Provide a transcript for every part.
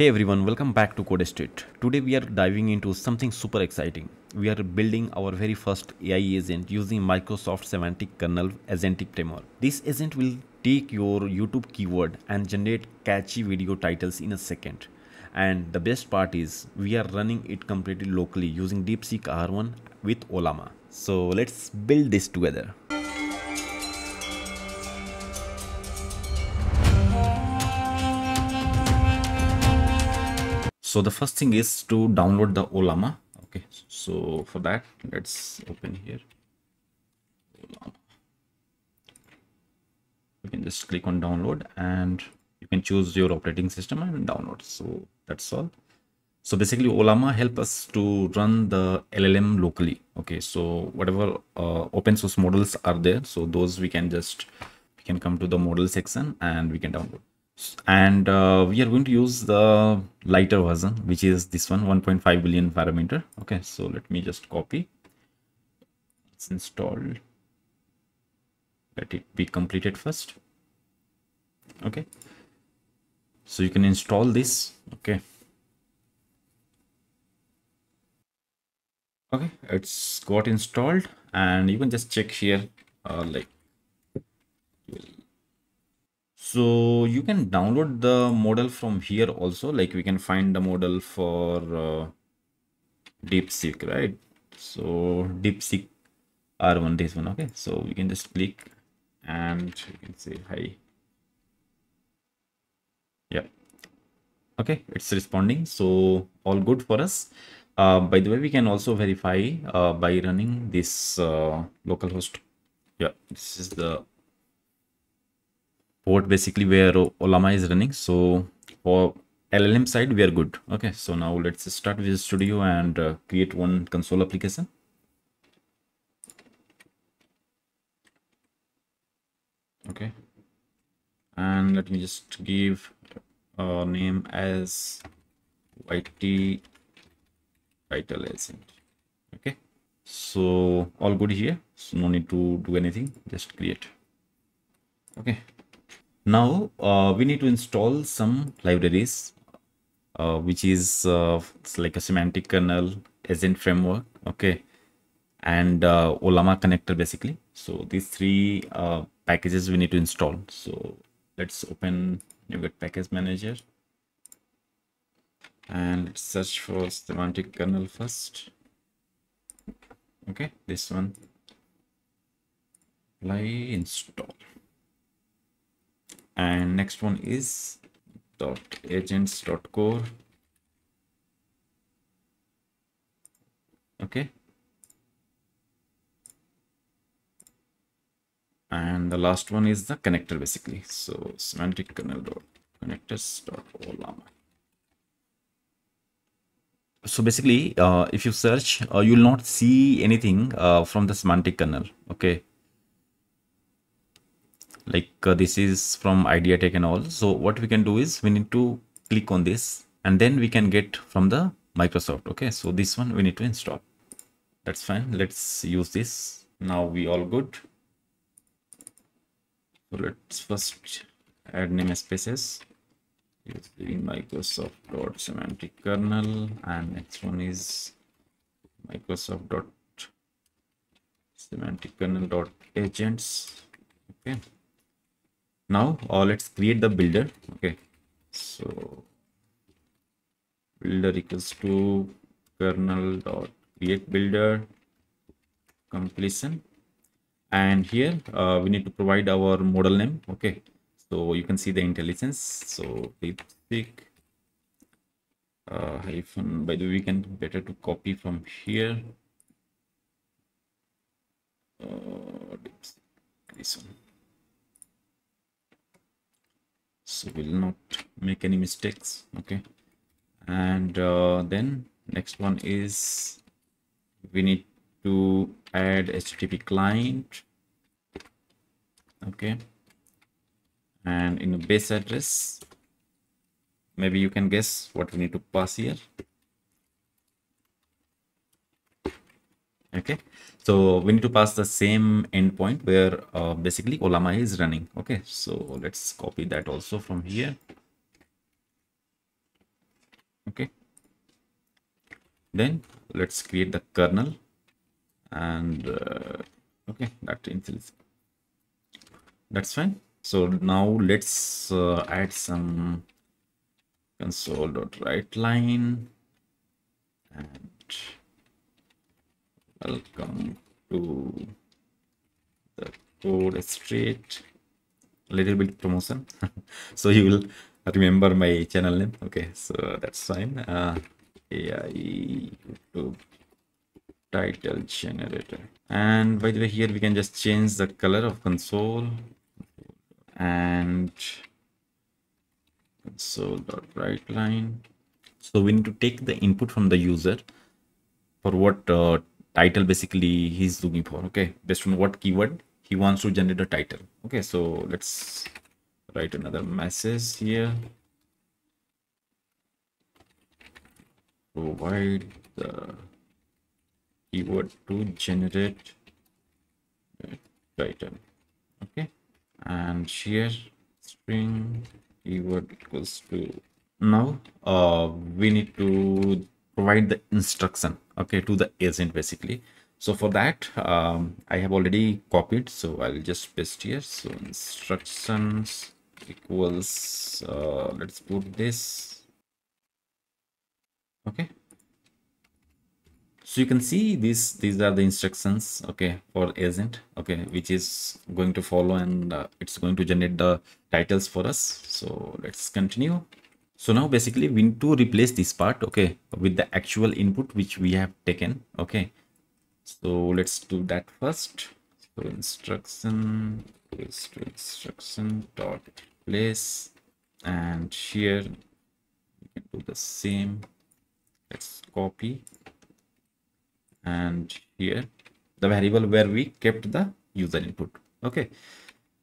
Hey everyone, welcome back to Code Street. Today we are diving into something super exciting. We are building our very first AI agent using Microsoft Semantic Kernel Agentic Framework. This agent will take your YouTube keyword and generate catchy video titles in a second. And the best part is we are running it completely locally using DeepSeek R1 with Ollama. So let's build this together. So the first thing is to download the Ollama. Okay so for that let's open here. You can just click on download and you can choose your operating system and download. So that's all. So basically Ollama help us to run the llm locally. Okay so whatever uh, open source models are there so those we can just we can come to the model section and we can download and uh, we are going to use the lighter version which is this one 1.5 billion parameter. Okay so let me just copy. It's installed. Let it be completed first. Okay. So you can install this. Okay. Okay it's got installed. And you can just check here uh, like so you can download the model from here also. Like we can find the model for uh, deepseek right? So deepseek r1 this one okay? So we can just click and you can say hi. Yeah. Okay it's responding. So all good for us. Uh, by the way we can also verify uh, by running this uh, localhost yeah this is the port basically where Ollama is running. So for LLM side, we are good. Okay, so now let's start Visual Studio and uh, create one console application. Okay, and let me just give a name as YT title agent. Okay, so all good here. So no need to do anything. Just create. Okay, now uh, we need to install some libraries uh, which is uh, like a semantic kernel agent framework okay and uh, Ollama connector basically. So these three uh, packages we need to install. So let's open NuGet package manager. And search for semantic kernel first. Okay this one. Apply install and next one is dot agents dot core. Okay. And the last one is the connector basically. So semantic kernel dot connectors dot ollama so basically uh, if you search uh, you will not see anything uh, from the semantic kernel. Okay like uh, this is from ideatech and all. So what we can do is we need to click on this and then we can get from the microsoft. Okay so this one we need to install. That's fine. Let's use this. Now we all good. So let's first add namespaces using microsoft dot semantic kernel. And next one is microsoft dot semantic kernel dot agents. Okay now uh, let's create the builder. Okay. So builder equals to kernel dot create builder completion and here uh, we need to provide our model name. Okay. So you can see the IntelliSense. So deepseek uh, hyphen. By the way we can better to copy from here. Uh, this one so we'll not make any mistakes okay? And uh, then next one is we need to add http client okay? And in the base address maybe you can guess what we need to pass here okay? So we need to pass the same endpoint where uh, basically Ollama is running. Okay? So let's copy that also from here. Okay? Then let's create the kernel and uh, okay that is that's fine. So now let's uh, add some console dot write line and welcome to the code a little bit promotion. So you will remember my channel name. Okay so that's fine. Uh ai youtube title generator. And by the way here we can just change the color of console and console dot write line so we need to take the input from the user for what uh, title basically he's looking for okay? Based on what keyword he wants to generate a title okay? So let's write another message here. Provide the keyword to generate title okay? And here string keyword equals to now. Uh we need to provide the instruction okay to the agent basically. So for that um, i have already copied so i'll just paste here. So instructions equals uh, let's put this. Okay. So you can see these these are the instructions okay for agent okay which is going to follow and uh, it's going to generate the titles for us. So let's continue so now basically we need to replace this part okay with the actual input which we have taken okay. So let's do that first. So instruction is to instruction dot place and here we can do the same. Let's copy. And here the variable where we kept the user input okay.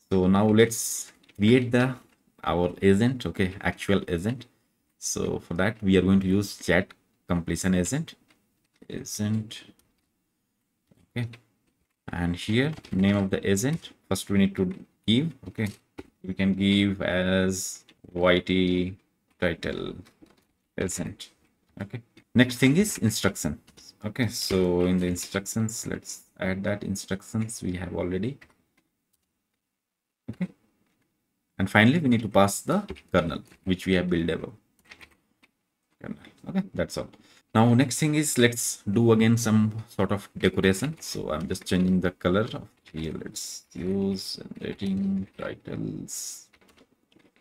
So now let's create the our agent okay actual agent. So for that we are going to use chat completion agent. Agent okay. And here name of the agent. First we need to give okay. We can give as yt title agent okay. Next thing is instruction okay. So in the instructions let's add that instructions we have already okay and finally we need to pass the kernel which we have built above. Kernel. Okay that's all. Now next thing is let's do again some sort of decoration. So i'm just changing the color of here let's use rating titles.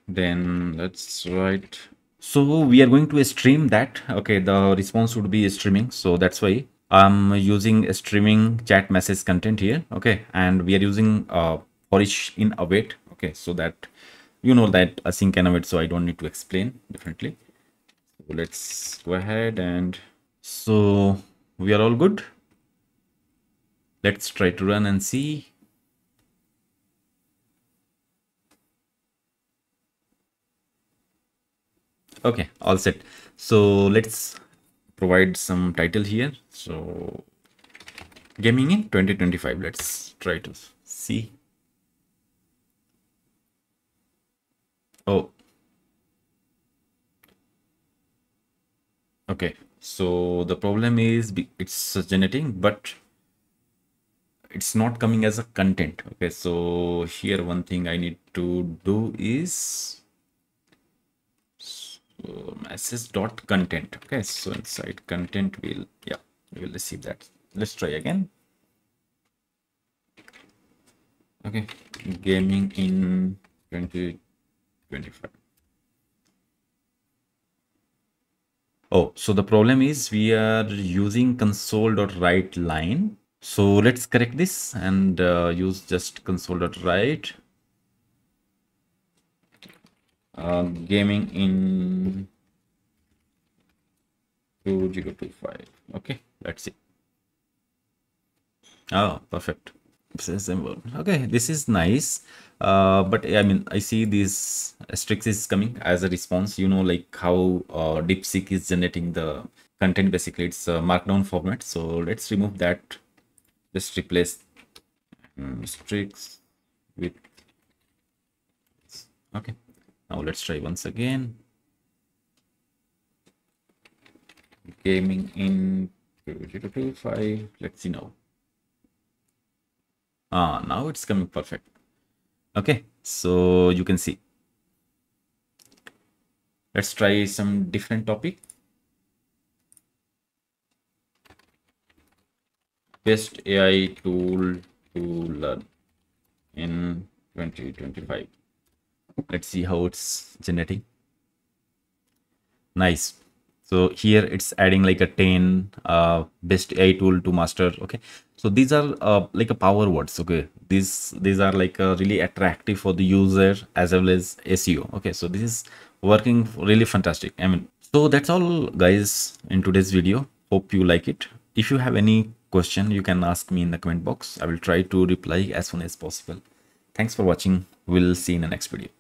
Then let's write. So we are going to stream that. Okay the response would be streaming. So that's why i'm using a streaming chat message content here. Okay and we are using uh for each in await okay so that you know that async and await so i don't need to explain differently. So let's go ahead and so we are all good? Let's try to run and see. Okay all set. So let's provide some title here. So gaming in 2025 let's try to see oh. Okay so the problem is it's generating but it's not coming as a content. Okay so here one thing i need to do is so message dot content. Okay so inside content we'll yeah we will receive that. Let's try again. Okay gaming in 2025 oh so the problem is we are using console dot write line. So let's correct this and uh, use just console dot write. Uh, gaming in 2025 okay that's it. Oh perfect okay this is nice. Uh, but i mean i see this asterisk is coming as a response. You know like how uh, deepseek is generating the content. Basically it's a markdown format. So let's remove that. Just replace um, with okay now let's try once again. Gaming in 2025 let's see now ah now it's coming perfect. Okay so you can see. Let's try some different topic. Best ai tool to learn in 2025 let's see how it's generating. Nice so here it's adding like a 10 uh, best ai tool to master okay? So these are uh, like a power words okay? These these are like uh, really attractive for the user as well as seo okay? So this is working really fantastic. I mean so that's all guys in today's video. Hope you like it. If you have any question you can ask me in the comment box. I will try to reply as soon as possible. Thanks for watching. We'll see in the next video